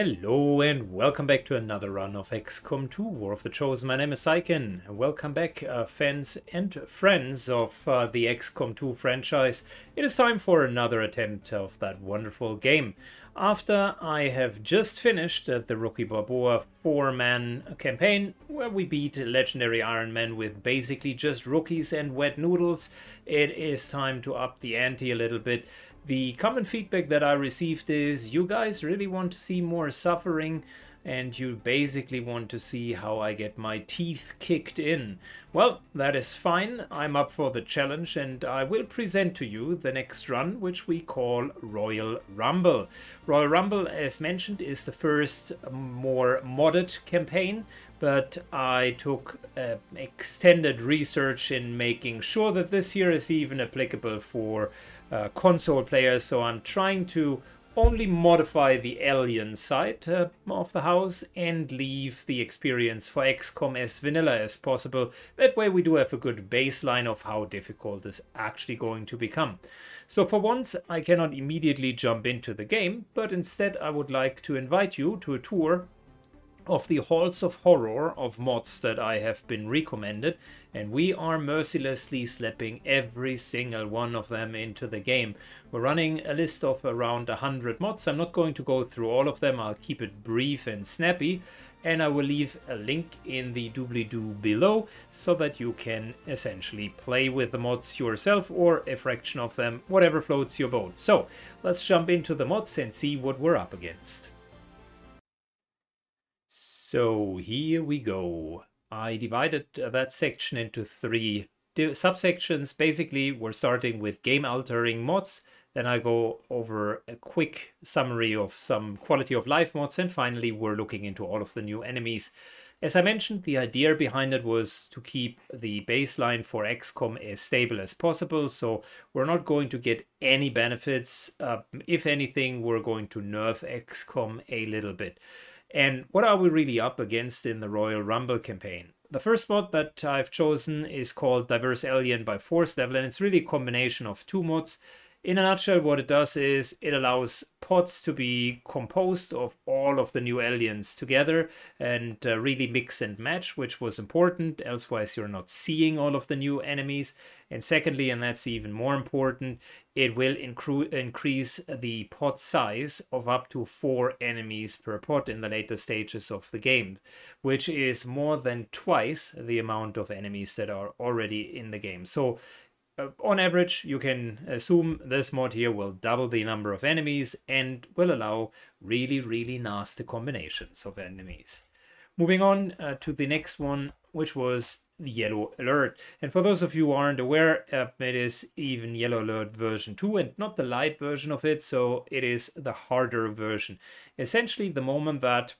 Hello and welcome back to another run of XCOM 2 War of the Chosen. My name is Syken. Welcome back, uh, fans and friends of uh, the XCOM 2 franchise. It is time for another attempt of that wonderful game. After I have just finished uh, the Rocky Balboa four-man campaign, where we beat legendary Iron Man with basically just rookies and wet noodles, it is time to up the ante a little bit the common feedback that I received is you guys really want to see more suffering and you basically want to see how I get my teeth kicked in. Well, that is fine. I'm up for the challenge and I will present to you the next run, which we call Royal Rumble. Royal Rumble, as mentioned, is the first more modded campaign, but I took uh, extended research in making sure that this here is even applicable for uh, console players. So I'm trying to only modify the alien side uh, of the house and leave the experience for XCOM as vanilla as possible. That way we do have a good baseline of how difficult this actually going to become. So for once I cannot immediately jump into the game, but instead I would like to invite you to a tour of the halls of horror of mods that I have been recommended, and we are mercilessly slapping every single one of them into the game. We're running a list of around 100 mods. I'm not going to go through all of them, I'll keep it brief and snappy, and I will leave a link in the doobly-doo below so that you can essentially play with the mods yourself or a fraction of them, whatever floats your boat. So let's jump into the mods and see what we're up against. So here we go. I divided that section into three subsections. Basically, we're starting with game altering mods. Then I go over a quick summary of some quality of life mods. And finally, we're looking into all of the new enemies. As I mentioned, the idea behind it was to keep the baseline for XCOM as stable as possible. So we're not going to get any benefits. Uh, if anything, we're going to nerf XCOM a little bit. And what are we really up against in the Royal Rumble campaign? The first mod that I've chosen is called Diverse Alien by Force Level, and it's really a combination of two mods. In a nutshell, what it does is it allows pods to be composed of all of the new aliens together and uh, really mix and match, which was important. Elsewise, you're not seeing all of the new enemies. And secondly, and that's even more important, it will increase the pod size of up to four enemies per pod in the later stages of the game, which is more than twice the amount of enemies that are already in the game. So on average, you can assume this mod here will double the number of enemies and will allow really, really nasty combinations of enemies. Moving on uh, to the next one, which was the Yellow Alert. And for those of you who aren't aware, uh, it is even Yellow Alert version 2 and not the light version of it, so it is the harder version. Essentially, the moment that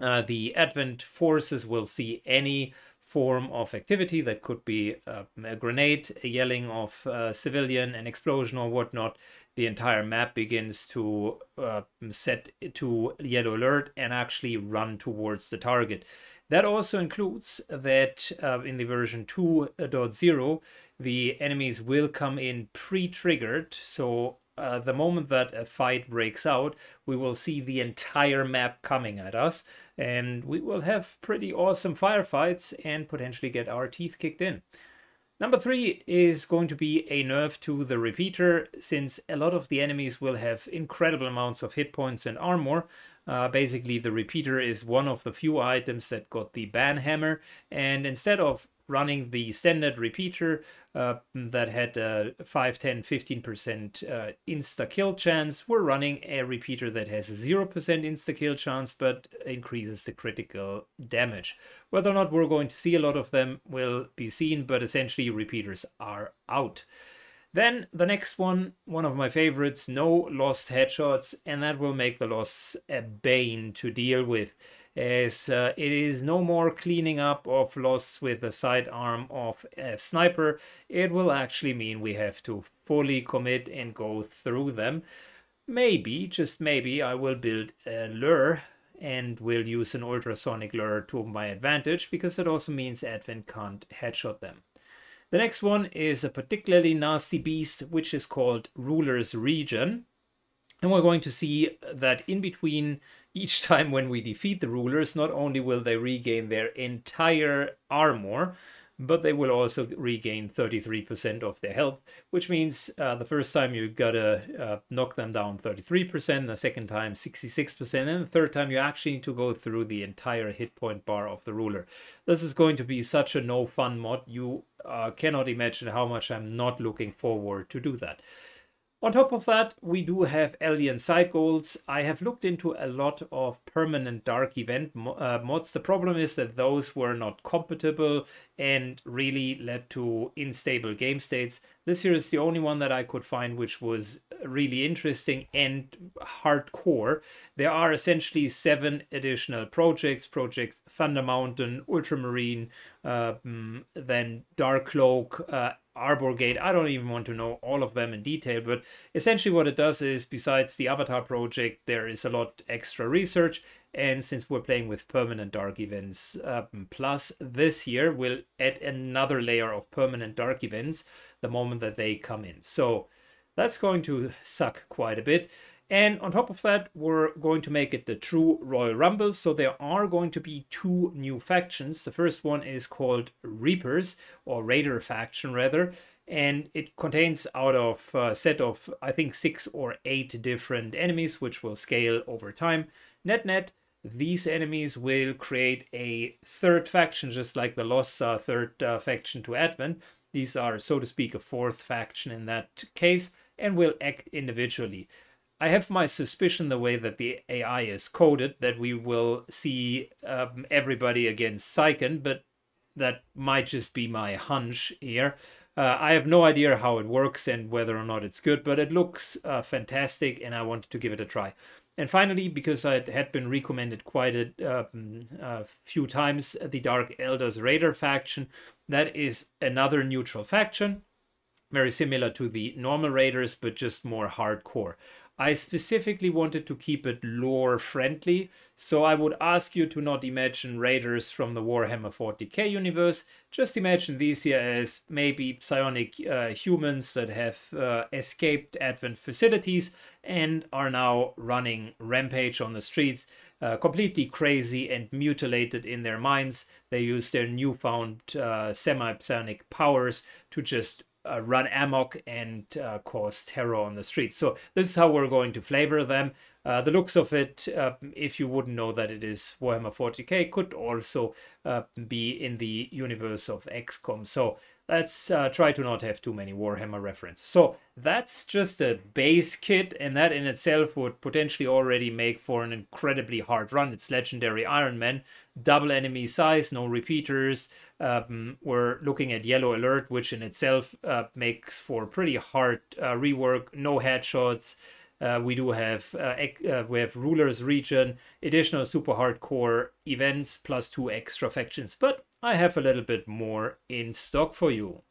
uh, the Advent forces will see any form of activity that could be uh, a grenade, a yelling of a civilian, an explosion or whatnot, the entire map begins to uh, set to yellow alert and actually run towards the target. That also includes that uh, in the version 2.0, the enemies will come in pre-triggered, so uh, the moment that a fight breaks out, we will see the entire map coming at us, and we will have pretty awesome firefights and potentially get our teeth kicked in. Number three is going to be a nerf to the repeater, since a lot of the enemies will have incredible amounts of hit points and armor. Uh, basically, the repeater is one of the few items that got the ban hammer, and instead of running the standard repeater uh, that had a 5, 10, 15% uh, insta kill chance. We're running a repeater that has a 0% insta kill chance but increases the critical damage. Whether or not we're going to see a lot of them will be seen, but essentially repeaters are out. Then the next one, one of my favorites, no lost headshots, and that will make the loss a bane to deal with as uh, it is no more cleaning up of loss with the sidearm of a sniper. It will actually mean we have to fully commit and go through them. Maybe, just maybe, I will build a lure and will use an ultrasonic lure to my advantage because it also means Advent can't headshot them. The next one is a particularly nasty beast which is called Ruler's Region. And we're going to see that in between each time when we defeat the rulers, not only will they regain their entire armor, but they will also regain 33% of their health, which means uh, the first time you gotta uh, knock them down 33%, the second time 66%, and the third time you actually need to go through the entire hit point bar of the ruler. This is going to be such a no fun mod, you uh, cannot imagine how much I'm not looking forward to do that. On top of that, we do have alien side goals. I have looked into a lot of permanent dark event uh, mods. The problem is that those were not compatible and really led to unstable game states. This here is the only one that I could find which was really interesting and hardcore. There are essentially seven additional projects. Projects Thunder Mountain, Ultramarine, uh, then Dark Cloak, uh, Arbor Gate. I don't even want to know all of them in detail, but essentially what it does is besides the Avatar project, there is a lot extra research. And since we're playing with permanent dark events, um, plus this year we'll add another layer of permanent dark events the moment that they come in. So that's going to suck quite a bit. And on top of that, we're going to make it the true Royal Rumble. So there are going to be two new factions. The first one is called Reapers, or Raider faction rather. And it contains out of a set of, I think, six or eight different enemies, which will scale over time. Net net, these enemies will create a third faction, just like the Lost uh, third uh, faction to Advent. These are, so to speak, a fourth faction in that case, and will act individually. I have my suspicion the way that the AI is coded that we will see um, everybody against Syken, but that might just be my hunch here. Uh, I have no idea how it works and whether or not it's good, but it looks uh, fantastic and I wanted to give it a try. And finally, because it had been recommended quite a, um, a few times, the Dark Elders Raider faction, that is another neutral faction, very similar to the normal Raiders, but just more hardcore. I specifically wanted to keep it lore friendly, so I would ask you to not imagine raiders from the Warhammer 40k universe. Just imagine these here as maybe psionic uh, humans that have uh, escaped Advent facilities and are now running rampage on the streets, uh, completely crazy and mutilated in their minds. They use their newfound uh, semi psionic powers to just uh, run amok and uh, cause terror on the streets. So this is how we're going to flavor them. Uh, the looks of it, uh, if you wouldn't know that it is Warhammer 40k, could also uh, be in the universe of XCOM. So let's uh, try to not have too many Warhammer references. So that's just a base kit, and that in itself would potentially already make for an incredibly hard run. It's Legendary Iron Man, double enemy size, no repeaters. Um, we're looking at Yellow Alert, which in itself uh, makes for pretty hard uh, rework, no headshots. Uh, we do have uh, uh, we have rulers region, additional super hardcore events plus two extra factions. But I have a little bit more in stock for you.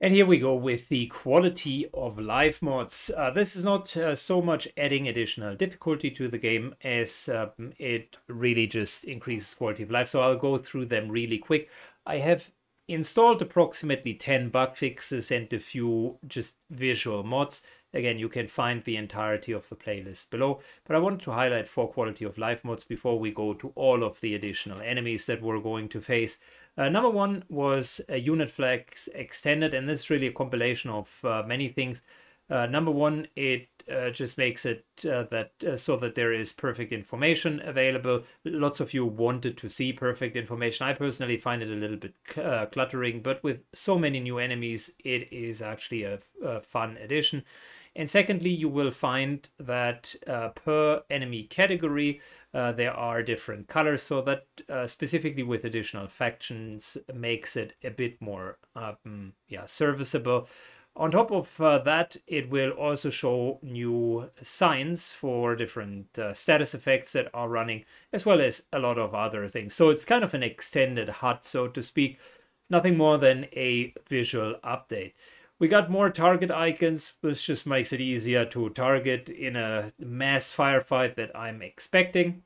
And here we go with the quality of life mods. Uh, this is not uh, so much adding additional difficulty to the game as um, it really just increases quality of life. So I'll go through them really quick. I have installed approximately 10 bug fixes and a few just visual mods. Again, you can find the entirety of the playlist below, but I wanted to highlight four quality of life mods before we go to all of the additional enemies that we're going to face. Uh, number one was a Unit Flags Extended, and this is really a compilation of uh, many things. Uh, number one, it uh, just makes it uh, that uh, so that there is perfect information available. Lots of you wanted to see perfect information. I personally find it a little bit uh, cluttering, but with so many new enemies, it is actually a, a fun addition. And secondly, you will find that uh, per enemy category, uh, there are different colors, so that specifically with additional factions makes it a bit more um, yeah serviceable. On top of uh, that, it will also show new signs for different uh, status effects that are running, as well as a lot of other things. So it's kind of an extended HUD, so to speak, nothing more than a visual update. We got more target icons, This just makes it easier to target in a mass firefight that I'm expecting.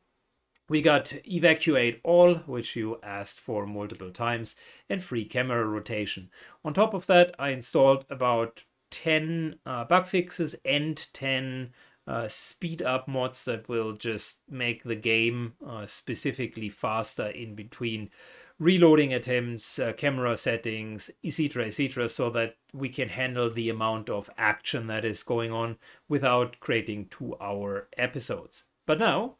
We got evacuate all, which you asked for multiple times, and free camera rotation. On top of that, I installed about 10 uh, bug fixes and 10 uh, speed up mods that will just make the game uh, specifically faster in between reloading attempts, uh, camera settings, etc., etc., so that we can handle the amount of action that is going on without creating two hour episodes. But now,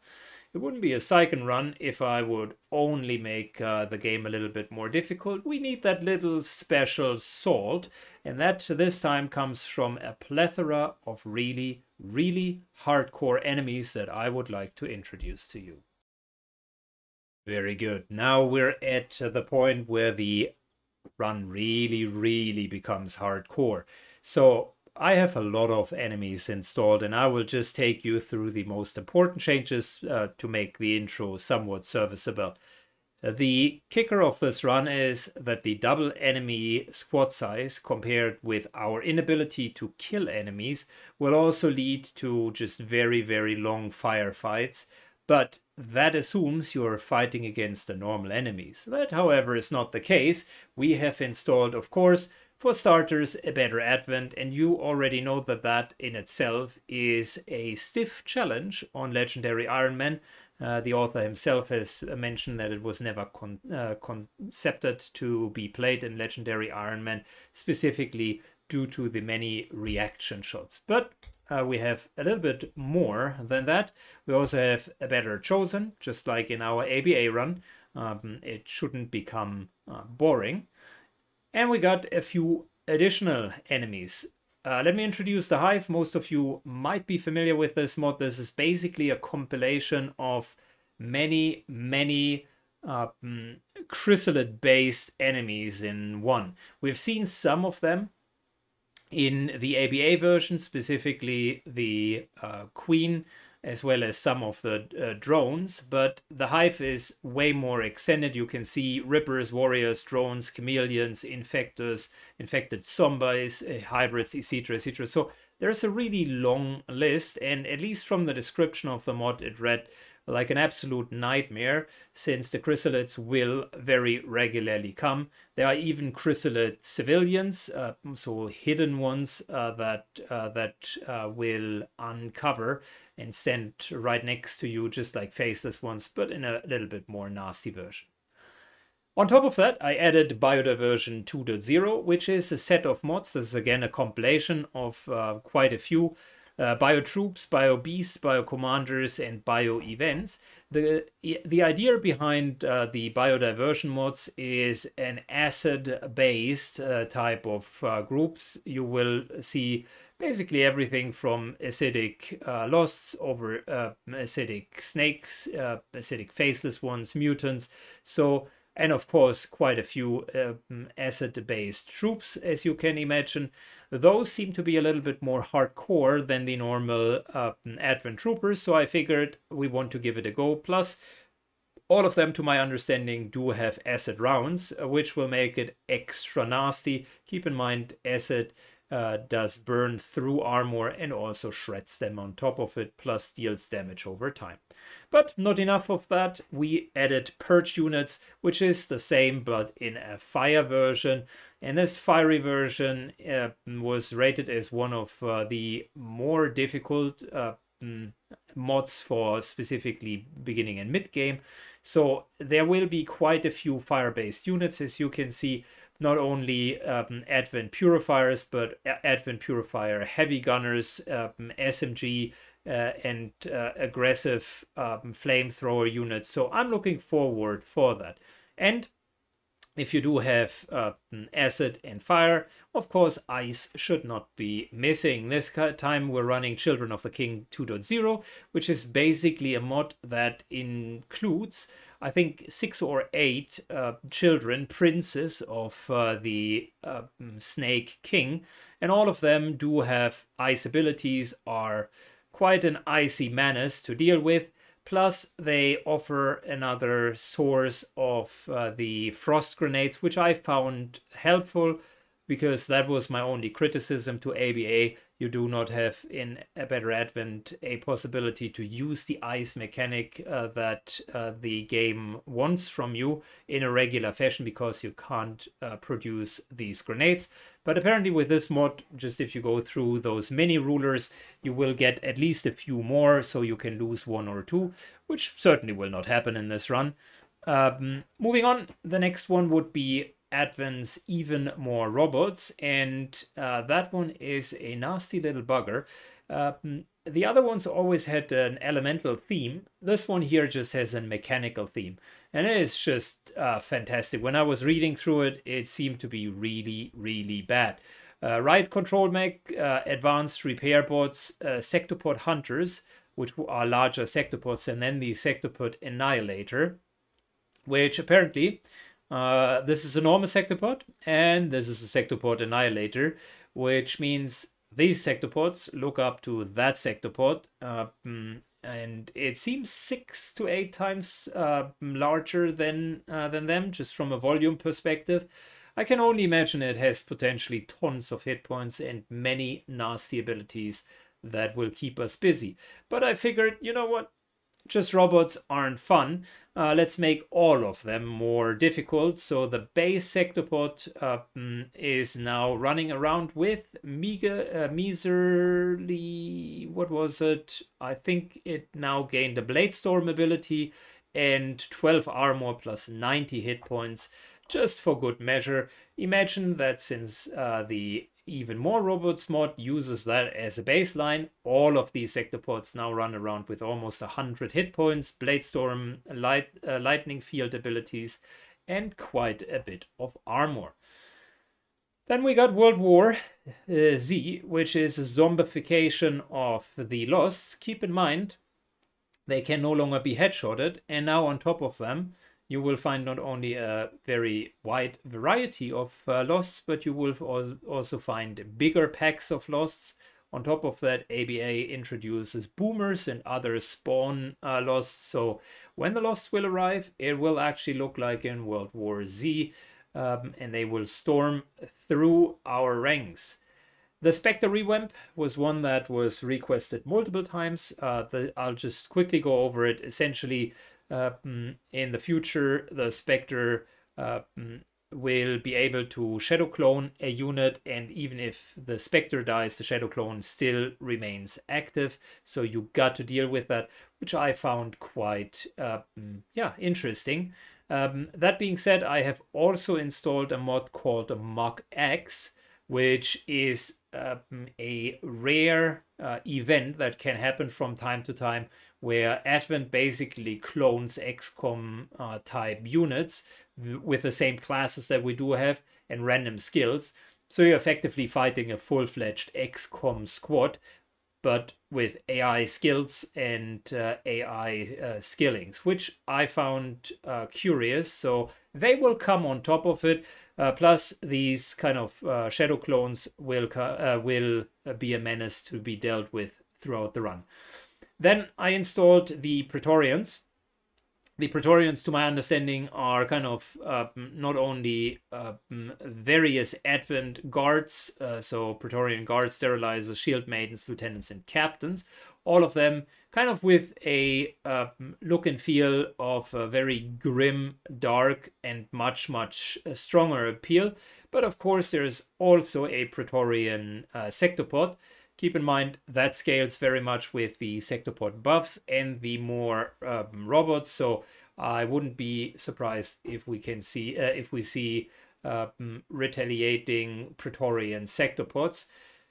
it wouldn't be a second run if I would only make uh, the game a little bit more difficult. We need that little special salt, and that this time comes from a plethora of really, really hardcore enemies that I would like to introduce to you. Very good. Now we're at the point where the run really, really becomes hardcore. So I have a lot of enemies installed and I will just take you through the most important changes uh, to make the intro somewhat serviceable. Uh, the kicker of this run is that the double enemy squad size compared with our inability to kill enemies will also lead to just very, very long firefights but that assumes you're fighting against the normal enemies. That, however, is not the case. We have installed, of course, for starters, a better advent, and you already know that that in itself is a stiff challenge on Legendary Iron Man. Uh, the author himself has mentioned that it was never con uh, concepted to be played in Legendary Iron Man, specifically due to the many reaction shots. But uh, we have a little bit more than that. We also have a better chosen, just like in our ABA run. Um, it shouldn't become uh, boring. And we got a few additional enemies. Uh, let me introduce the Hive. Most of you might be familiar with this mod. This is basically a compilation of many, many uh, mm, chrysalid-based enemies in one. We've seen some of them in the ABA version, specifically the uh, Queen, as well as some of the uh, drones, but the Hive is way more extended. You can see Rippers, Warriors, drones, Chameleons, Infectors, Infected Zombies, uh, Hybrids, etc., etc. So there's a really long list, and at least from the description of the mod, it read like an absolute nightmare since the chrysalids will very regularly come. There are even chrysalid civilians, uh, so hidden ones uh, that uh, that uh, will uncover and stand right next to you, just like faceless ones, but in a little bit more nasty version. On top of that, I added Bio Division 2.0, which is a set of mods. This is again a compilation of uh, quite a few uh, bio troops, bio beasts, bio commanders, and bio events. The, the idea behind uh, the Bio Division mods is an acid based uh, type of uh, groups. You will see basically everything from acidic uh, losts over uh, acidic snakes, acidic faceless ones, mutants. So and of course quite a few um, acid-based troops, as you can imagine. Those seem to be a little bit more hardcore than the normal uh, Advent troopers, so I figured we want to give it a go. Plus, all of them, to my understanding, do have acid rounds, uh, which will make it extra nasty. Keep in mind, acid uh, does burn through armor and also shreds them on top of it, plus deals damage over time. But not enough of that, we added purge units, which is the same but in a fire version. And this fiery version uh, was rated as one of uh, the more difficult uh, mm, mods for specifically beginning and mid game. So there will be quite a few fire-based units, as you can see, not only um, Advent Purifiers, but Advent Purifier Heavy Gunners, um, SMG, uh, and uh, aggressive um, flamethrower units. So I'm looking forward for that. And if you do have uh, acid and fire, of course, ice should not be missing. This time we're running Children of the King 2.0, which is basically a mod that includes, I think, six or eight uh, children, princes of uh, the uh, Snake King, and all of them do have ice abilities, are quite an icy menace to deal with, Plus, they offer another source of uh, the frost grenades, which I found helpful because that was my only criticism to ABA. You do not have in a better advent a possibility to use the ice mechanic uh, that uh, the game wants from you in a regular fashion because you can't uh, produce these grenades. But apparently with this mod just if you go through those mini rulers you will get at least a few more so you can lose one or two which certainly will not happen in this run. Um, moving on the next one would be Advent's even more robots, and uh, that one is a nasty little bugger. Um, the other ones always had an elemental theme. This one here just has a mechanical theme, and it is just uh, fantastic. When I was reading through it, it seemed to be really, really bad. Uh, right control mech, uh, advanced repair bots, uh, sectopod hunters, which are larger sectopods, and then the sectopod annihilator, which apparently uh, this is a normal sectopod, and this is a sectopod annihilator, which means these sectopods look up to that sectopod, uh, mm, and it seems six to eight times uh, larger than uh, than them, just from a volume perspective. I can only imagine it has potentially tons of hit points and many nasty abilities that will keep us busy. But I figured, you know what? Just robots aren't fun. Uh, let's make all of them more difficult. So the base sectopod uh, mm, is now running around with meager, uh, what was it? I think it now gained a Blade Storm ability and 12 armor plus 90 hit points just for good measure. Imagine that since uh, the even more robots mod uses that as a baseline. All of these sectopods now run around with almost 100 hit points, Bladestorm, light, uh, lightning field abilities, and quite a bit of armor. Then we got World War uh, Z, which is a zombification of the Lost. Keep in mind, they can no longer be headshotted, and now on top of them, you will find not only a very wide variety of uh, losts, but you will also find bigger packs of losts. On top of that, ABA introduces boomers and other spawn uh, losts. So when the losts will arrive, it will actually look like in World War Z, um, and they will storm through our ranks. The Spectre revamp was one that was requested multiple times. Uh, the, I'll just quickly go over it. Essentially, uh, mm, in the future, the Spectre uh, mm, will be able to shadow clone a unit and even if the spectre dies the shadow clone still remains active so you got to deal with that which i found quite uh, mm, yeah interesting um, that being said i have also installed a mod called mock x which is uh, a rare uh, event that can happen from time to time where Advent basically clones XCOM uh, type units with the same classes that we do have and random skills. So you're effectively fighting a full fledged XCOM squad, but with AI skills and uh, AI uh, skillings, which I found uh, curious. So they will come on top of it. Uh, plus, these kind of uh, shadow clones will uh, will be a menace to be dealt with throughout the run. Then I installed the Praetorians. The Praetorians, to my understanding, are kind of uh, not only uh, various Advent guards, uh, so Praetorian guards, sterilizers, shield maidens, lieutenants, and captains, all of them kind of with a uh, look and feel of a very grim, dark, and much, much uh, stronger appeal. But of course, there's also a Praetorian uh, sectopod Keep in mind that scales very much with the sectopod buffs and the more um, robots. So I wouldn't be surprised if we can see uh, if we see um, retaliating Praetorian sectopods.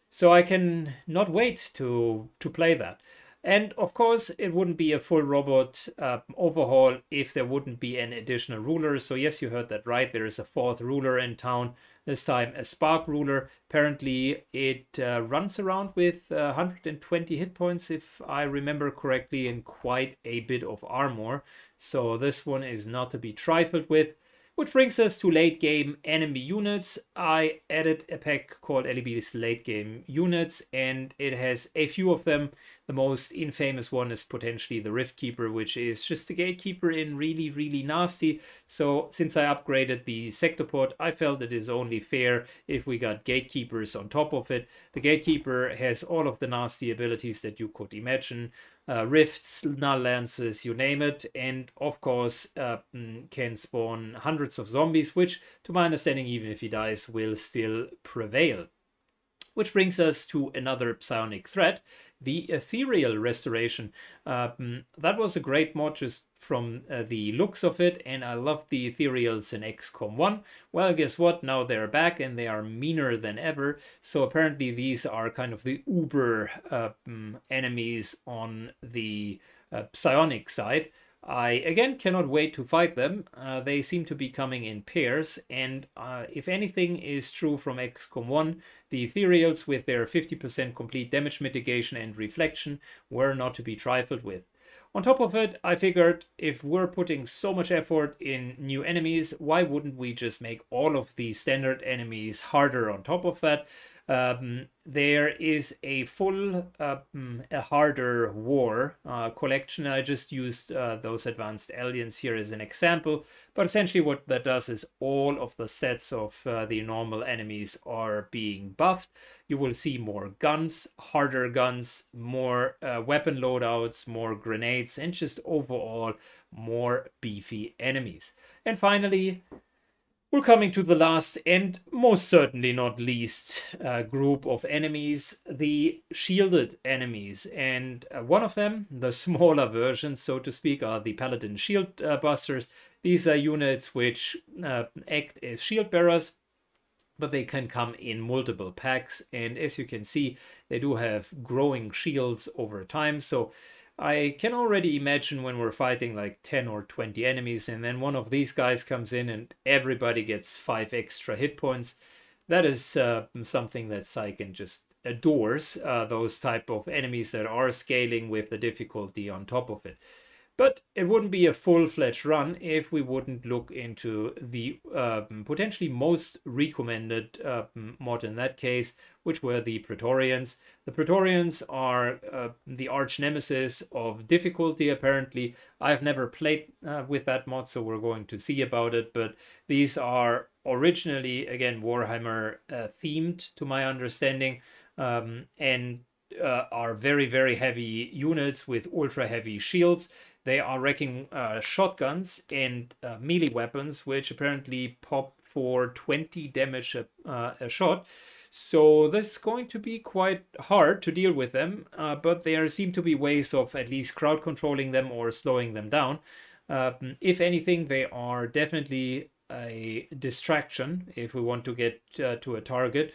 So I can not wait to to play that. And of course, it wouldn't be a full robot uh, overhaul if there wouldn't be an additional ruler. So yes, you heard that right. There is a fourth ruler in town this time a spark ruler. Apparently it uh, runs around with uh, 120 hit points if I remember correctly and quite a bit of armor. So this one is not to be trifled with. Which brings us to late game enemy units. I added a pack called LEB's late game units and it has a few of them. The most infamous one is potentially the Rift Keeper, which is just a gatekeeper in really, really nasty. So since I upgraded the Sectopod, I felt it is only fair if we got gatekeepers on top of it. The gatekeeper has all of the nasty abilities that you could imagine uh, rifts, null lances, you name it, and of course uh, mm, can spawn hundreds of zombies, which, to my understanding, even if he dies, will still prevail. Which brings us to another psionic threat, the Ethereal Restoration. Um, that was a great mod just from uh, the looks of it, and I loved the Ethereals in XCOM 1. Well, guess what? Now they're back and they are meaner than ever. So apparently these are kind of the uber uh, enemies on the uh, psionic side. I again cannot wait to fight them. Uh, they seem to be coming in pairs, and uh, if anything is true from XCOM 1, the Ethereals with their 50% complete damage mitigation and reflection were not to be trifled with. On top of it, I figured if we're putting so much effort in new enemies, why wouldn't we just make all of the standard enemies harder on top of that? Um, there is a full uh, a harder war uh, collection. I just used uh, those advanced aliens here as an example, but essentially what that does is all of the stats of uh, the normal enemies are being buffed. You will see more guns, harder guns, more uh, weapon loadouts, more grenades, and just overall more beefy enemies. And finally, we're coming to the last and most certainly not least uh, group of enemies, the shielded enemies. And uh, one of them, the smaller versions, so to speak, are the Paladin Shield uh, Busters. These are units which uh, act as shield bearers, but they can come in multiple packs. And as you can see, they do have growing shields over time. So I can already imagine when we're fighting like 10 or 20 enemies and then one of these guys comes in and everybody gets 5 extra hit points. That is uh, something that Syken just adores, uh, those type of enemies that are scaling with the difficulty on top of it. But it wouldn't be a full-fledged run if we wouldn't look into the um, potentially most recommended uh, mod in that case, which were the Praetorians. The Praetorians are uh, the arch nemesis of difficulty, apparently. I've never played uh, with that mod, so we're going to see about it, but these are originally, again, Warhammer uh, themed, to my understanding, um, and uh, are very, very heavy units with ultra heavy shields. They are wrecking uh, shotguns and uh, melee weapons, which apparently pop for 20 damage a, uh, a shot. So this is going to be quite hard to deal with them, uh, but there seem to be ways of at least crowd controlling them or slowing them down. Um, if anything, they are definitely a distraction if we want to get uh, to a target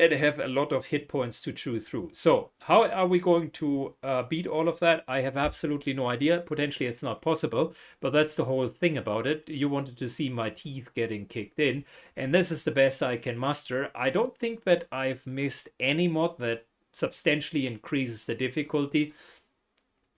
and have a lot of hit points to chew through. So how are we going to uh, beat all of that? I have absolutely no idea. Potentially it's not possible, but that's the whole thing about it. You wanted to see my teeth getting kicked in, and this is the best I can muster. I don't think that I've missed any mod that substantially increases the difficulty.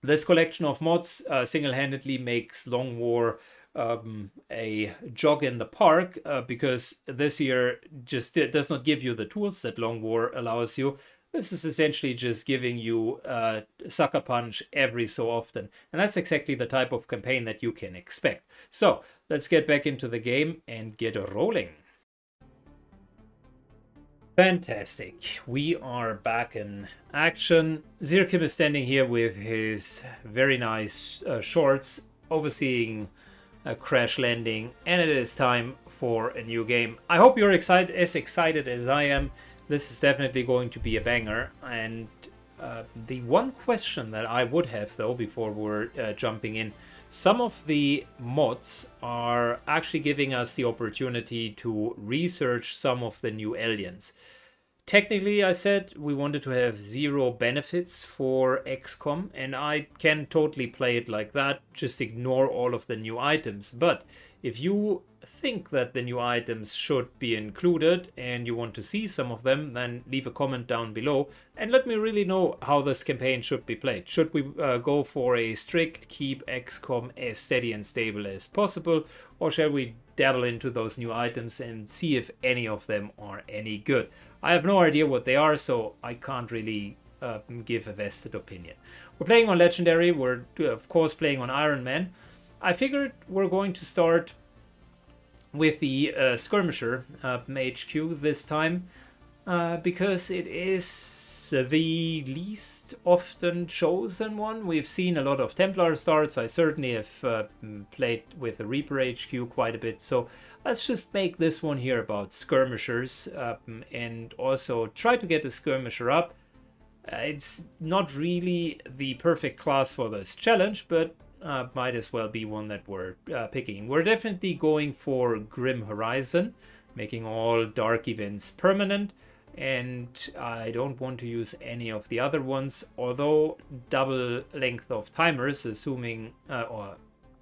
This collection of mods uh, single-handedly makes Long War um, a jog in the park uh, because this year just does not give you the tools that Long War allows you. This is essentially just giving you a sucker punch every so often. And that's exactly the type of campaign that you can expect. So let's get back into the game and get rolling. Fantastic. We are back in action. Zirkim is standing here with his very nice uh, shorts overseeing a crash landing, and it is time for a new game. I hope you're excited as excited as I am. This is definitely going to be a banger. And uh, the one question that I would have though before we're uh, jumping in, some of the mods are actually giving us the opportunity to research some of the new aliens. Technically, I said we wanted to have zero benefits for XCOM, and I can totally play it like that. Just ignore all of the new items. But if you think that the new items should be included and you want to see some of them, then leave a comment down below and let me really know how this campaign should be played. Should we uh, go for a strict keep XCOM as steady and stable as possible, or shall we dabble into those new items and see if any of them are any good? I have no idea what they are, so I can't really uh, give a vested opinion. We're playing on Legendary, we're of course playing on Iron Man. I figured we're going to start with the uh, Skirmisher uh, HQ this time uh, because it is the least often chosen one. We've seen a lot of Templar starts. I certainly have uh, played with the Reaper HQ quite a bit. So let's just make this one here about skirmishers um, and also try to get the skirmisher up. Uh, it's not really the perfect class for this challenge, but uh, might as well be one that we're uh, picking. We're definitely going for Grim Horizon, making all dark events permanent. And I don't want to use any of the other ones, although double length of timers, assuming uh, or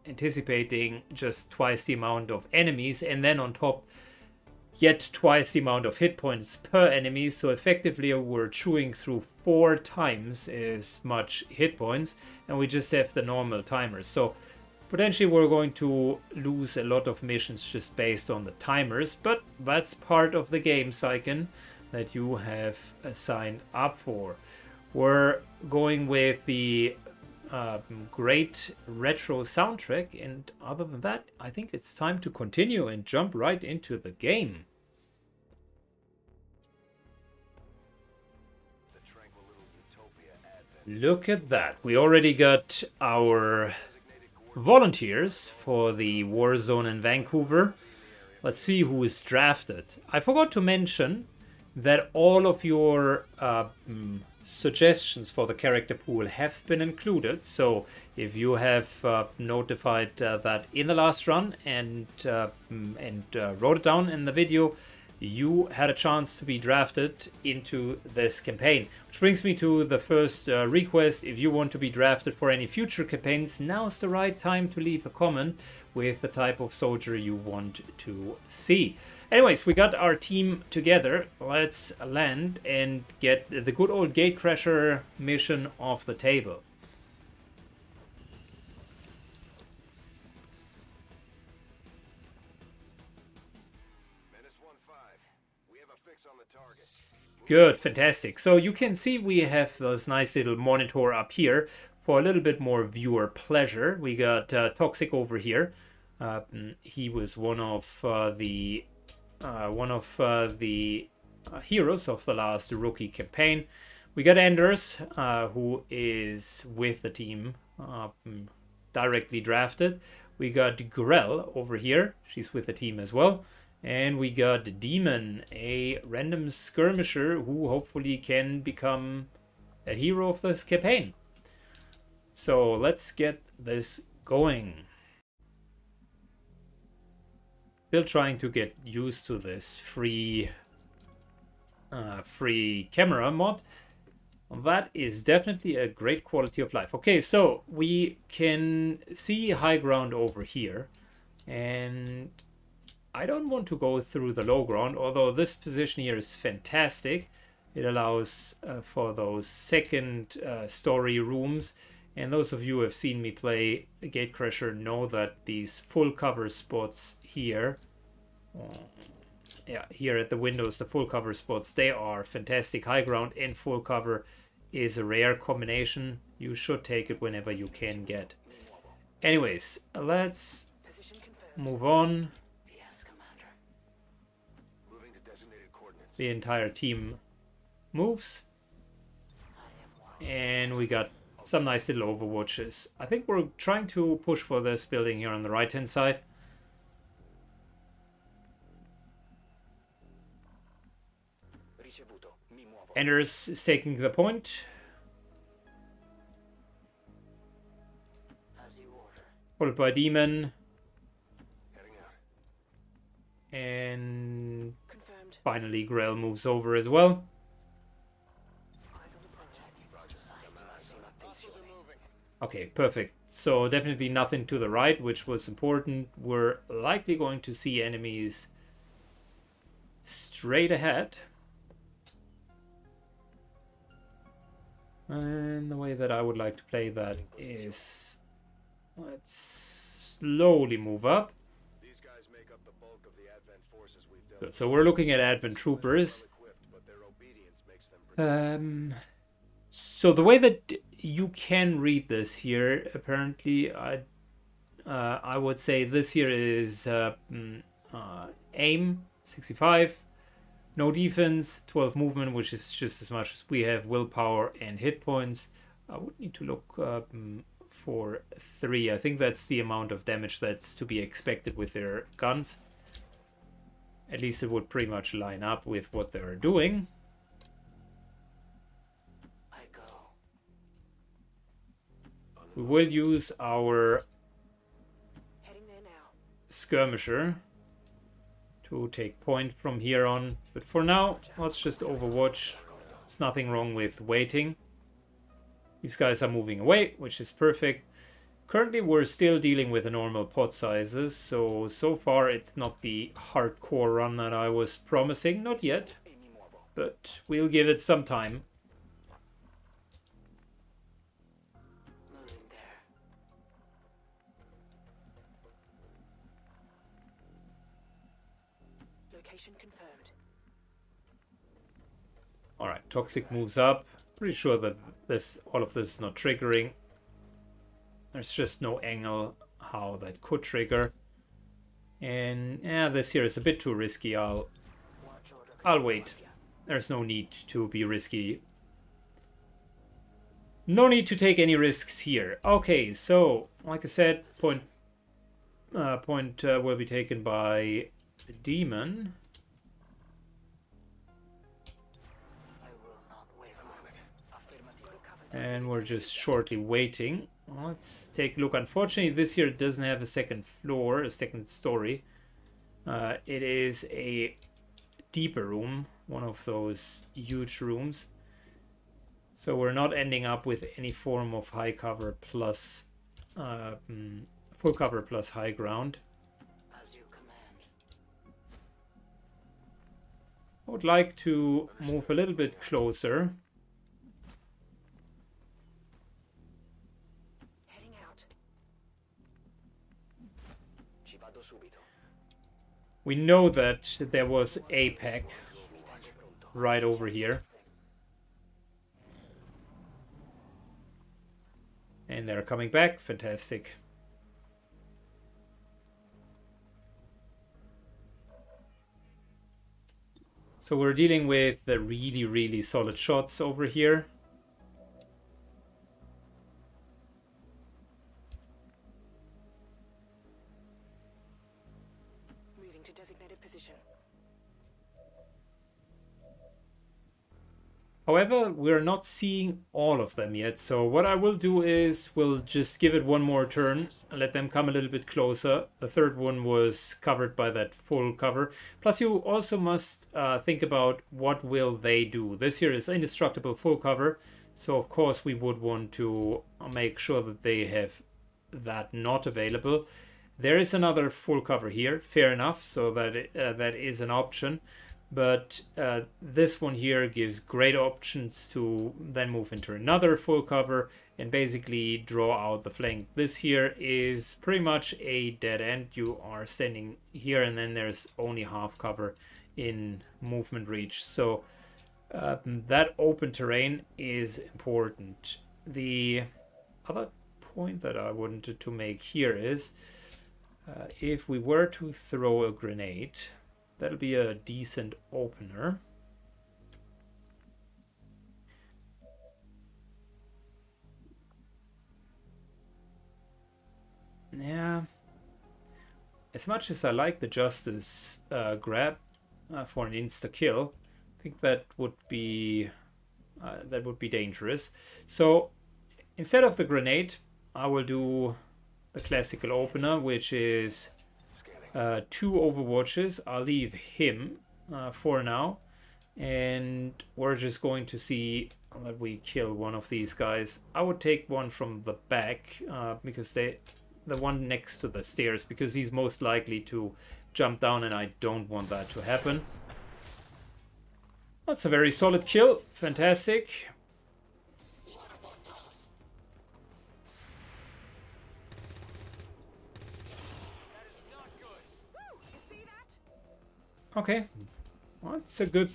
anticipating just twice the amount of enemies, and then on top yet twice the amount of hit points per enemy. So effectively we're chewing through four times as much hit points and we just have the normal timers. So potentially we're going to lose a lot of missions just based on the timers, but that's part of the game cycle that you have signed up for. We're going with the uh, great retro soundtrack, and other than that, I think it's time to continue and jump right into the game. Look at that. We already got our volunteers for the war zone in Vancouver. Let's see who is drafted. I forgot to mention that all of your uh, mm, suggestions for the character pool have been included. So if you have uh, notified uh, that in the last run and uh, mm, and uh, wrote it down in the video, you had a chance to be drafted into this campaign. Which brings me to the first uh, request. If you want to be drafted for any future campaigns, now's the right time to leave a comment with the type of soldier you want to see. Anyways, we got our team together. Let's land and get the good old Gatecrasher mission off the table. Good, fantastic. So you can see we have this nice little monitor up here for a little bit more viewer pleasure. We got uh, Toxic over here. Uh, he was one of uh, the uh, one of uh, the uh, heroes of the last rookie campaign. We got Anders, who is with the team, directly drafted. We got Grell over here. She's with the team as well. And we got Demon, a random skirmisher who hopefully can become a hero of this campaign. So let's get this going. Still trying to get used to this free uh, free camera mod. That is definitely a great quality of life. Okay, so we can see high ground over here. And I don't want to go through the low ground, although this position here is fantastic. It allows uh, for those second uh, story rooms. And those of you who have seen me play Gatecrasher know that these full cover spots here, uh, yeah, here at the windows, the full cover spots, they are fantastic. High ground and full cover is a rare combination. You should take it whenever you can get. Anyways, let's move on. the entire team moves. And we got some nice little overwatches. I think we're trying to push for this building here on the right hand side. Anders is taking the point. Followed by Demon. And finally Grail moves over as well. Okay, perfect. So definitely nothing to the right, which was important. We're likely going to see enemies straight ahead. And the way that I would like to play that is let's slowly move up. Good. So we're looking at Advent troopers. Um, so the way that you can read this here, apparently, I uh, I would say this here is uh, mm, uh, aim 65, no defense, 12 movement, which is just as much as we have willpower and hit points. I would need to look um, for three. I think that's the amount of damage that's to be expected with their guns. At least it would pretty much line up with what they're doing. We will use our skirmisher to take point from here on. But for now, let's just overwatch. There's nothing wrong with waiting. These guys are moving away, which is perfect. Currently, we're still dealing with the normal pot sizes, so, so far it's not the hardcore run that I was promising. Not yet, but we'll give it some time. Toxic moves up. Pretty sure that this all of this is not triggering. There's just no angle how that could trigger. And yeah, this here is a bit too risky. I'll I'll wait. There's no need to be risky. No need to take any risks here. Okay, so like I said, point uh, point uh, will be taken by Demon. And we're just shortly waiting. Let's take a look. Unfortunately, this here doesn't have a second floor, a second story. Uh, it is a deeper room, one of those huge rooms. So we're not ending up with any form of high cover plus uh, full cover plus high ground. I would like to move a little bit closer. We know that there was a pack right over here. And they're coming back. Fantastic. So we're dealing with the really, really solid shots over here. However, we're not seeing all of them yet. So what I will do is we'll just give it one more turn and let them come a little bit closer. The third one was covered by that full cover. Plus you also must uh, think about what will they do. This here is indestructible full cover. So of course we would want to make sure that they have that not available. There is another full cover here, fair enough, so that uh, that is an option but uh, this one here gives great options to then move into another full cover and basically draw out the flank. This here is pretty much a dead end. You are standing here and then there's only half cover in movement reach. So uh, that open terrain is important. The other point that I wanted to make here is uh, if we were to throw a grenade, That'll be a decent opener. Yeah. As much as I like the Justice uh, grab uh, for an insta kill, I think that would be uh, that would be dangerous. So instead of the grenade, I will do the classical opener, which is uh, two Overwatches. I'll leave him uh, for now. And we're just going to see that we kill one of these guys. I would take one from the back uh, because they, the one next to the stairs, because he's most likely to jump down and I don't want that to happen. That's a very solid kill. Fantastic. Okay. Well, it's a good,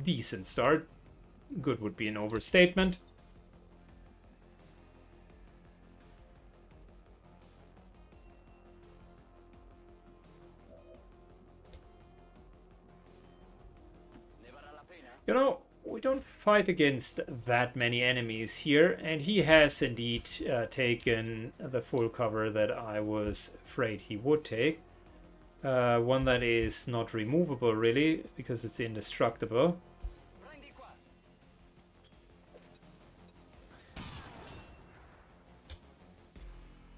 decent start. Good would be an overstatement. You know, we don't fight against that many enemies here, and he has indeed uh, taken the full cover that I was afraid he would take. Uh, one that is not removable really, because it's indestructible.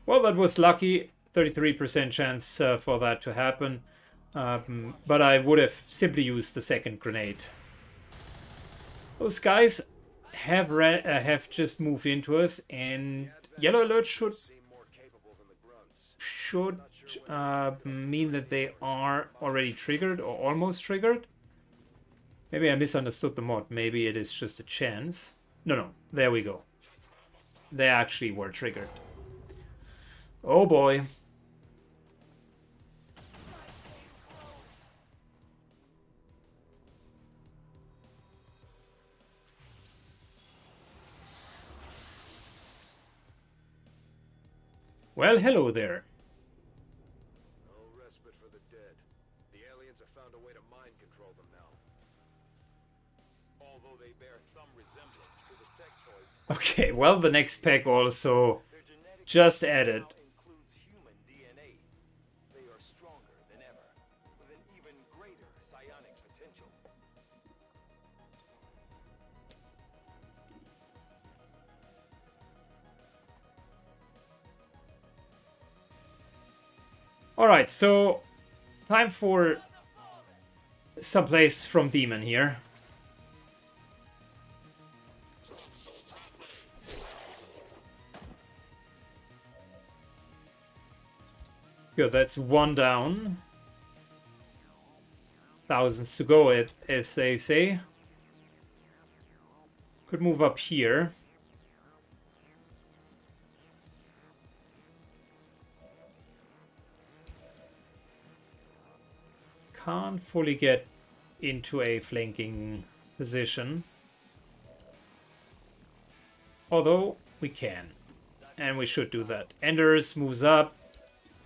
Well, that was lucky. 33% chance uh, for that to happen. Um, but I would have simply used the second grenade. Those guys have uh, have just moved into us, and yellow alert should should uh, mean that they are already triggered or almost triggered. Maybe I misunderstood the mod. Maybe it is just a chance. No, no. There we go. They actually were triggered. Oh boy. Well, hello there. Okay, well, the next pack also just added. Alright, so time for some place from Demon here. Good, that's one down. Thousands to go, as they say. Could move up here. Can't fully get into a flanking position. Although, we can. And we should do that. Enders moves up.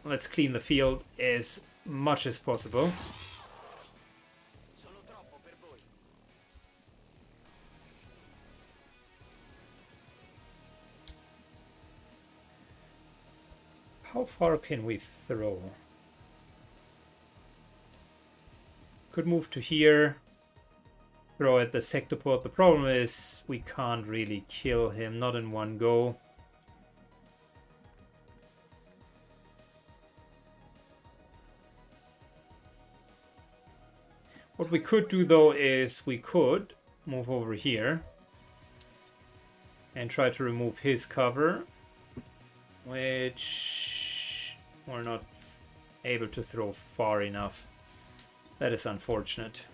Let's clean the field as much as possible. How far can we throw? Could move to here. Throw at the sectopod. The problem is we can't really kill him, not in one go. What we could do though is we could move over here and try to remove his cover, which we're not able to throw far enough. That is unfortunate.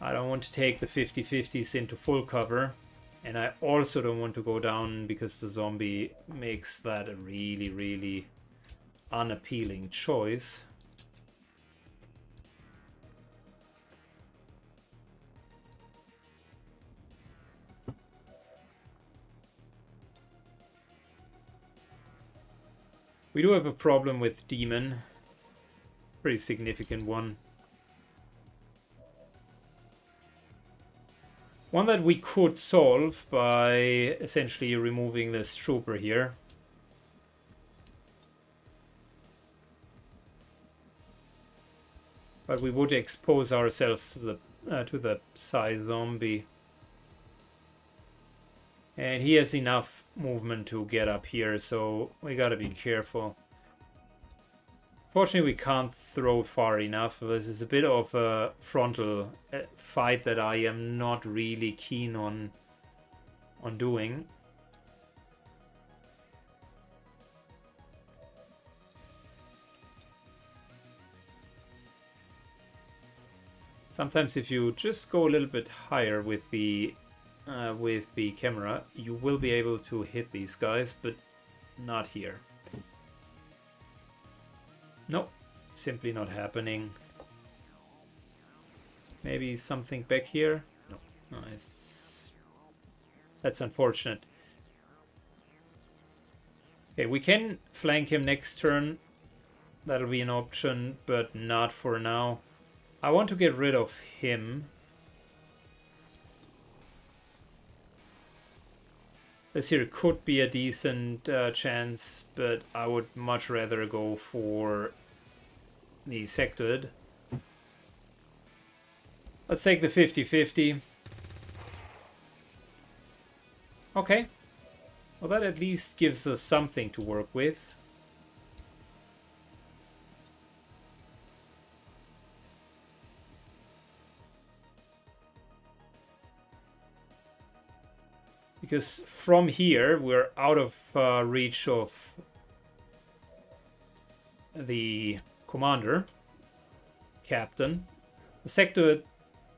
I don't want to take the 50-50s into full cover. And I also don't want to go down because the zombie makes that a really, really unappealing choice. We do have a problem with Demon. Pretty significant one. One that we could solve by essentially removing this trooper here. But we would expose ourselves to the uh, to the Psi zombie. And he has enough movement to get up here, so we gotta be careful. Fortunately, we can't throw far enough. This is a bit of a frontal uh, fight that I am not really keen on on doing. Sometimes if you just go a little bit higher with the uh, with the camera, you will be able to hit these guys, but not here. Nope, simply not happening. Maybe something back here? No, nice. That's unfortunate. Okay, we can flank him next turn. That'll be an option, but not for now. I want to get rid of him. This here could be a decent uh, chance, but I would much rather go for the sectoid. Let's take the 50-50. Okay. Well, that at least gives us something to work with. Because from here we're out of uh, reach of the commander, captain. The sectoid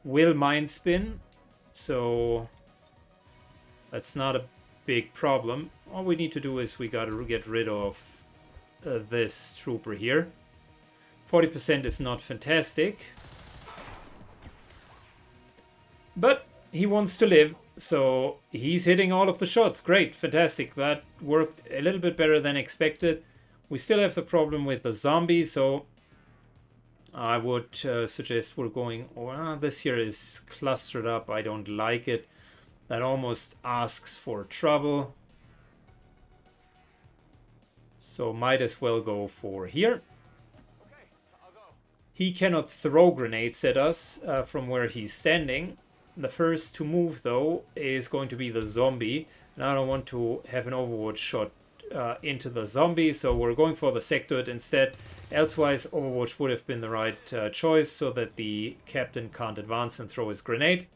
will mind spin, so that's not a big problem. All we need to do is we gotta get rid of uh, this trooper here. 40% is not fantastic. But he wants to live, so he's hitting all of the shots. Great, fantastic. That worked a little bit better than expected. We still have the problem with the zombie, so I would uh, suggest we're going... Oh, this here is clustered up. I don't like it. That almost asks for trouble. So might as well go for here. He cannot throw grenades at us uh, from where he's standing. The first to move, though, is going to be the zombie. And I don't want to have an Overwatch shot uh, into the zombie, so we're going for the sectoid instead. Elsewise, Overwatch would have been the right uh, choice so that the captain can't advance and throw his grenade.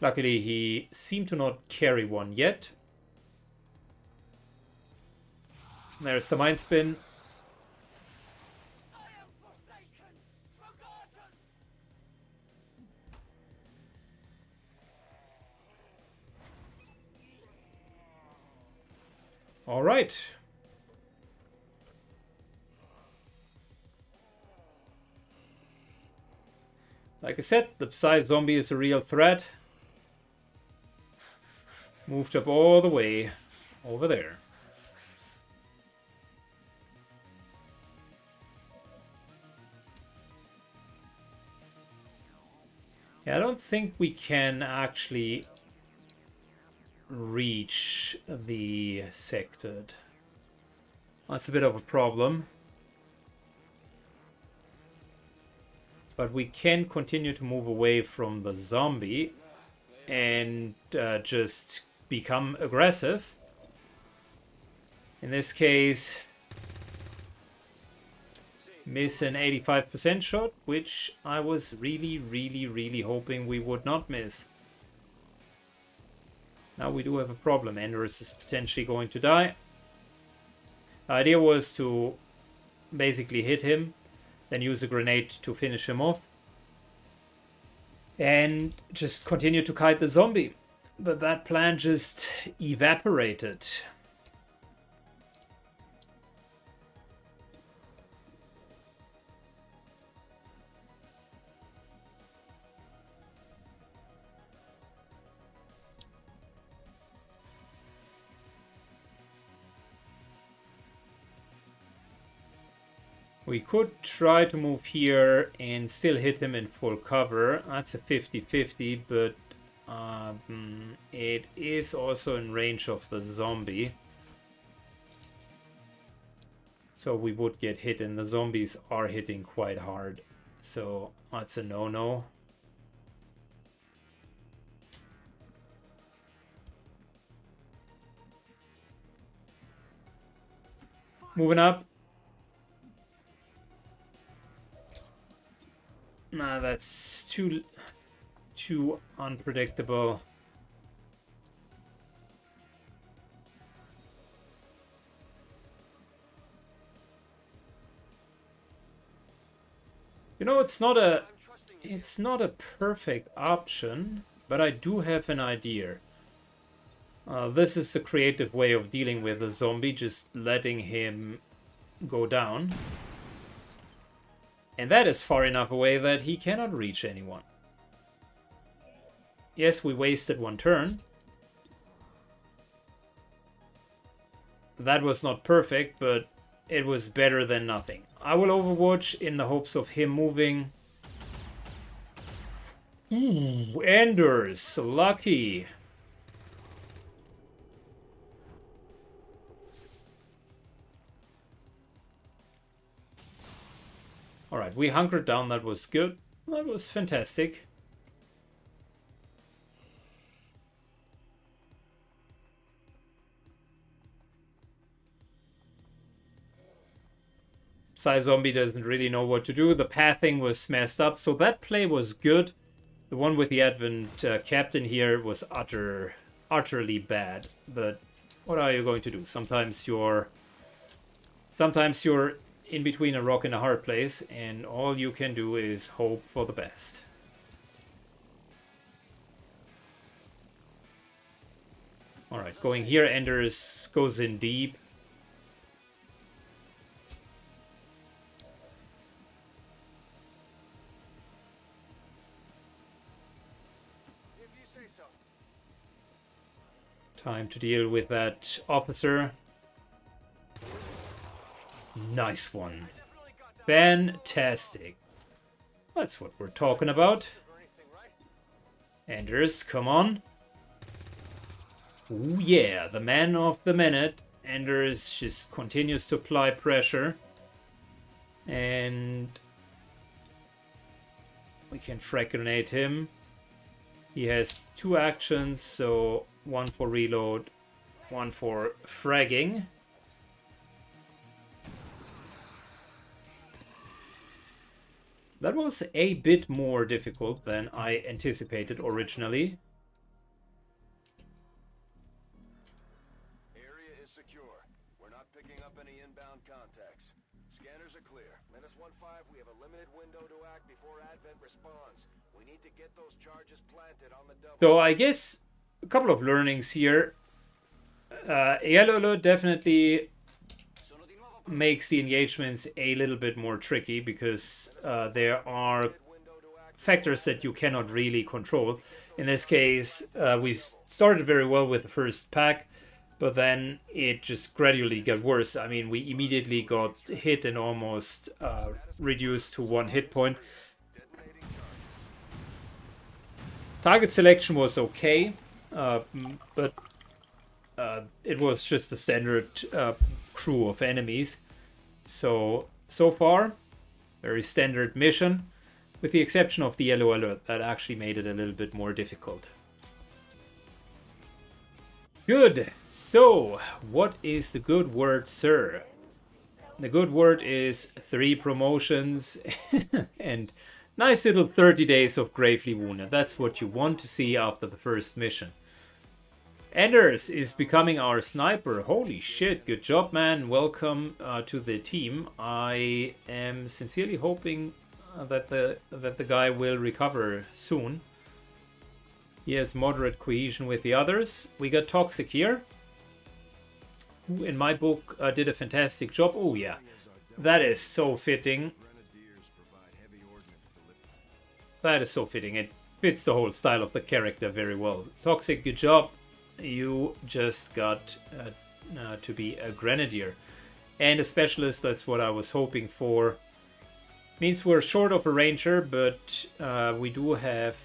Luckily, he seemed to not carry one yet. There's the mind spin. All right. Like I said, the Psi zombie is a real threat. Moved up all the way over there. Yeah, I don't think we can actually reach the sectoid. That's a bit of a problem. But we can continue to move away from the zombie and uh, just become aggressive. In this case, miss an 85% shot, which I was really, really, really hoping we would not miss. Now we do have a problem. Andrews is potentially going to die. The idea was to basically hit him, then use a grenade to finish him off. And just continue to kite the zombie. But that plan just evaporated. We could try to move here and still hit him in full cover. That's a 50-50, but um, it is also in range of the zombie. So we would get hit and the zombies are hitting quite hard. So that's a no-no. Moving up. Nah, that's too too unpredictable. You know, it's not a it's not a perfect option, but I do have an idea. Uh, this is the creative way of dealing with a zombie, just letting him go down. And that is far enough away that he cannot reach anyone. Yes, we wasted one turn. That was not perfect, but it was better than nothing. I will overwatch in the hopes of him moving. Ooh, Enders, lucky. Alright, we hunkered down, that was good. That was fantastic. Psi Zombie doesn't really know what to do. The pathing was messed up, so that play was good. The one with the Advent uh, Captain here was utter, utterly bad. But what are you going to do? Sometimes you're, sometimes you're in between a rock and a hard place, and all you can do is hope for the best. Alright, going here, Enders goes in deep. Time to deal with that officer. Nice one. Fantastic. That's what we're talking about. Anders, come on. Ooh, yeah, the man of the minute. Anders just continues to apply pressure. And we can frag grenade him. He has two actions, so one for reload, one for fragging. That was a bit more difficult than I anticipated originally. Area is secure. We're not picking up any inbound contacts. Scanners are clear. Menace 1-5, we have a limited window to act before Advent responds. We need to get those charges planted on the double. So I guess a couple of learnings here. Uh, Yellow definitely makes the engagements a little bit more tricky because uh, there are factors that you cannot really control. In this case, uh, we started very well with the first pack, but then it just gradually got worse. I mean, we immediately got hit and almost uh, reduced to one hit point. Target selection was okay, uh, but uh, it was just a standard uh, crew of enemies. So, so far, very standard mission, with the exception of the yellow alert that actually made it a little bit more difficult. Good. So, what is the good word, sir? The good word is three promotions and nice little 30 days of gravely wounded. That's what you want to see after the first mission. Enders is becoming our sniper. Holy shit, good job, man. Welcome uh, to the team. I am sincerely hoping uh, that the that the guy will recover soon. He has moderate cohesion with the others. We got Toxic here, who in my book uh, did a fantastic job. Oh yeah, that is so fitting. That is so fitting. It fits the whole style of the character very well. Toxic, good job you just got uh, uh, to be a grenadier and a specialist. That's what i was hoping for. Means we're short of a ranger but uh, we do have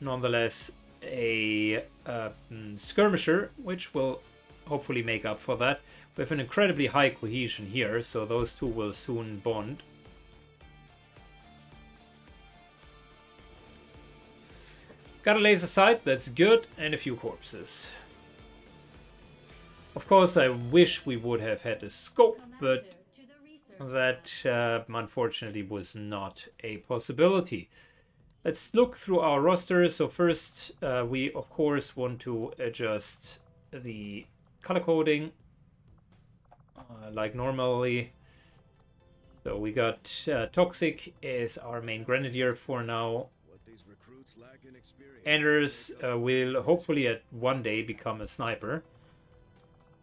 nonetheless a uh, mm, skirmisher which will hopefully make up for that. We have an incredibly high cohesion here so those two will soon bond Got a laser sight, that's good, and a few corpses. Of course, I wish we would have had a scope, but that uh, unfortunately was not a possibility. Let's look through our roster. So first, uh, we of course want to adjust the color coding uh, like normally. So we got uh, Toxic as our main Grenadier for now. Anders uh, will hopefully at one day become a sniper.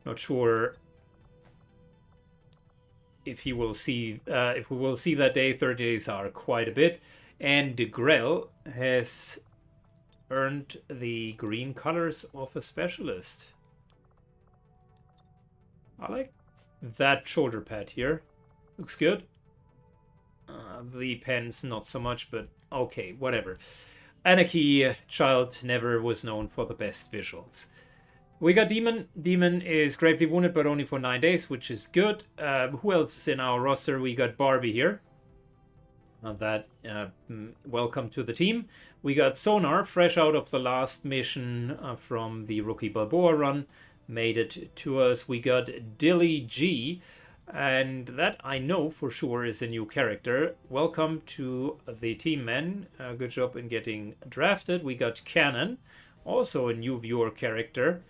Not sure if he will see uh, if we will see that day. Thirty days are quite a bit, and De Grell has earned the green colors of a specialist. I like that shoulder pad here. Looks good. Uh, the pens, not so much, but okay, whatever. Anarchy Child never was known for the best visuals. We got Demon. Demon is gravely wounded, but only for nine days, which is good. Uh, who else is in our roster? We got Barbie here. Uh, that uh, mm, welcome to the team. We got Sonar, fresh out of the last mission uh, from the rookie Balboa run, made it to us. We got Dilly G, and that I know for sure is a new character. Welcome to the team, men. Uh, good job in getting drafted. We got Cannon, also a new viewer character.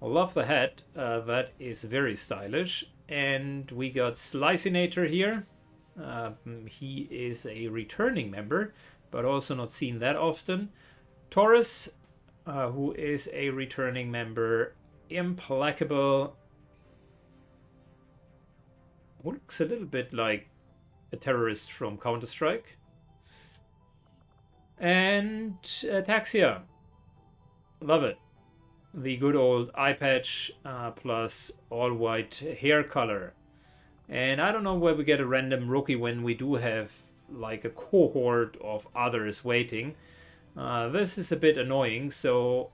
Love the hat. Uh, that is very stylish. And we got Slicinator here. Uh, he is a returning member, but also not seen that often. Taurus, uh, who is a returning member. Implacable. Looks a little bit like a terrorist from Counter Strike. And Ataxia. Love it the good old eye patch uh, plus all white hair color. And I don't know where we get a random rookie when we do have like a cohort of others waiting. Uh, this is a bit annoying, so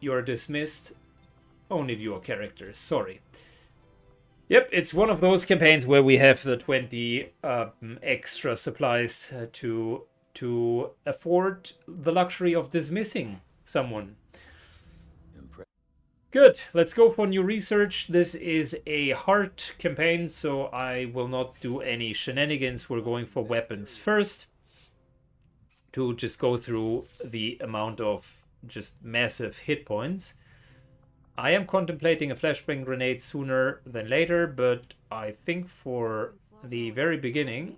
you're dismissed. Only viewer characters, sorry. Yep, it's one of those campaigns where we have the 20 um, extra supplies uh, to to afford the luxury of dismissing someone. Good. Let's go for new research. This is a hard campaign, so I will not do any shenanigans. We're going for weapons first to just go through the amount of just massive hit points. I am contemplating a flashbang grenade sooner than later, but I think for the very beginning,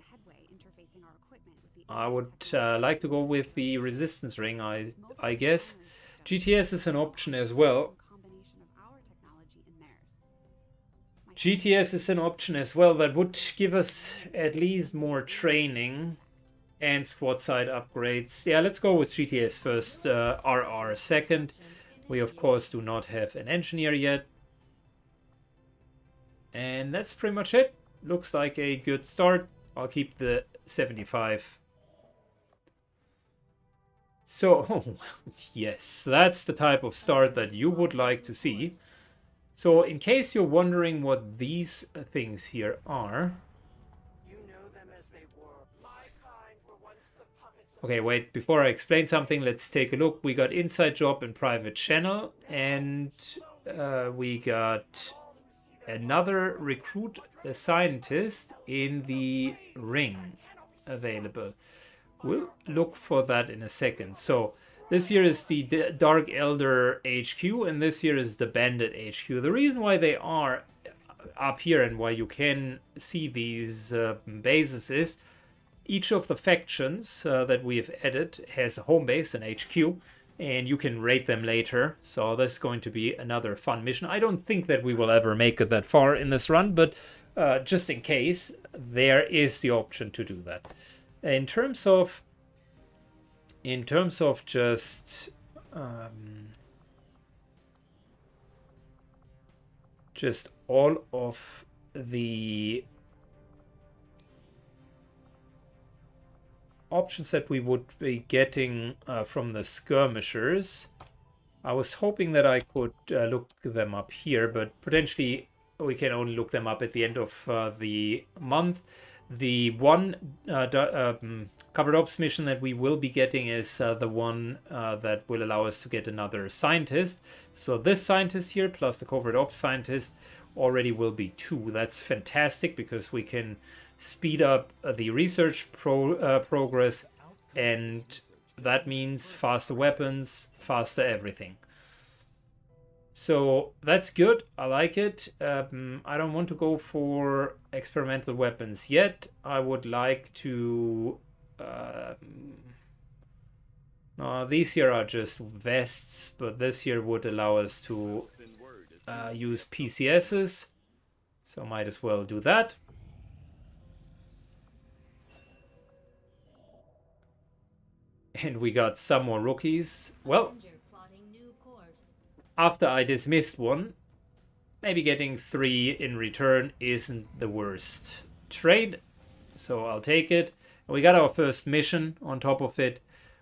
I would uh, like to go with the resistance ring, I, I guess. GTS is an option as well. GTS is an option as well that would give us at least more training and squad size upgrades. Yeah, let's go with GTS first, uh, RR second. We of course do not have an engineer yet. And that's pretty much it. Looks like a good start. I'll keep the 75. So, oh, yes, that's the type of start that you would like to see. So in case you're wondering what these things here are... Okay, wait, before I explain something, let's take a look. We got inside job and private channel, and uh, we got another recruit scientist in the ring available. We'll look for that in a second. So this here is the Dark Elder HQ, and this here is the Bandit HQ. The reason why they are up here and why you can see these uh, bases is each of the factions uh, that we have added has a home base, an HQ, and you can rate them later. So this is going to be another fun mission. I don't think that we will ever make it that far in this run, but uh, just in case, there is the option to do that. In terms of in terms of just um, just all of the options that we would be getting uh, from the skirmishers. I was hoping that I could uh, look them up here, but potentially we can only look them up at the end of uh, the month. The one uh, um, covert ops mission that we will be getting is uh, the one uh, that will allow us to get another scientist. So this scientist here plus the covert ops scientist already will be two. That's fantastic because we can speed up uh, the research pro uh, progress and that means faster weapons, faster everything. So that's good. I like it. Um, I don't want to go for experimental weapons yet. I would like to. Uh, no, these here are just vests, but this here would allow us to uh, use PCSs. So might as well do that. And we got some more rookies. Well, after I dismissed one, maybe getting three in return isn't the worst trade. So I'll take it. And we got our first mission on top of it,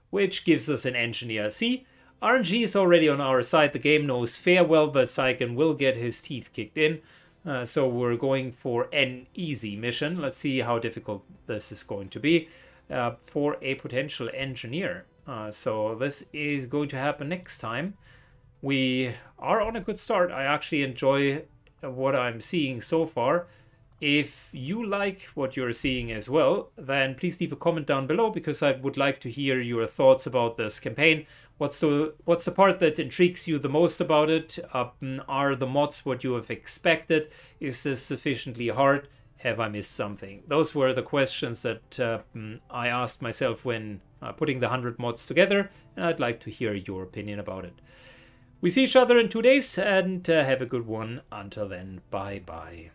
which gives us an engineer. See, RNG is already on our side. The game knows fair well that Syken will get his teeth kicked in. Uh, so we're going for an easy mission. Let's see how difficult this is going to be uh, for a potential engineer. Uh, so this is going to happen next time we are on a good start. I actually enjoy what I'm seeing so far. If you like what you're seeing as well, then please leave a comment down below because I would like to hear your thoughts about this campaign. What's the what's the part that intrigues you the most about it? Um, are the mods what you have expected? Is this sufficiently hard? Have I missed something? Those were the questions that uh, I asked myself when uh, putting the 100 mods together, and I'd like to hear your opinion about it. We see each other in two days and uh, have a good one. Until then, bye bye.